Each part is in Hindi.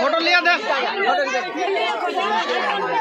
फ़ोटो लिया दे फ़ोटो लिया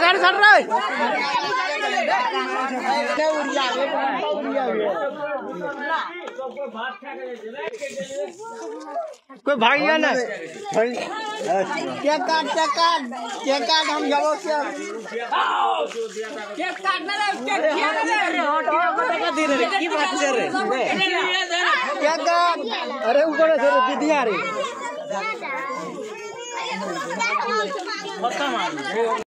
गाड़ी चल रहा है। कोई भाग गया ना क्या काट क्या काट क्या काट हम जाओ क्या क्या काट अरे ऊपर है। दीदी आ रही 我干嘛